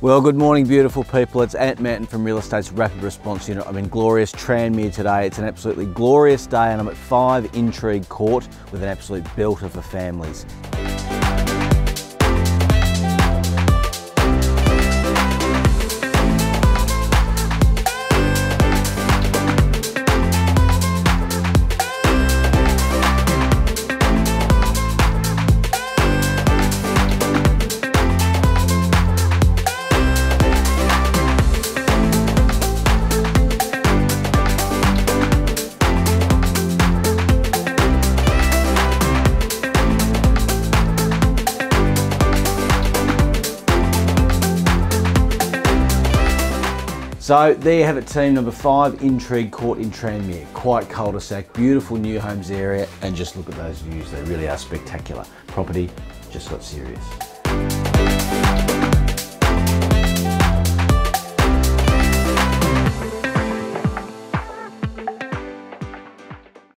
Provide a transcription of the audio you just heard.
Well, good morning, beautiful people. It's Ant Manton from Real Estate's Rapid Response Unit. I'm in glorious Tranmere today. It's an absolutely glorious day, and I'm at 5 Intrigue Court with an absolute belter for families. So there you have it team number five, Intrigue Court in Tranmere. Quite cul-de-sac, beautiful new homes area, and just look at those views. They really are spectacular. Property just got serious.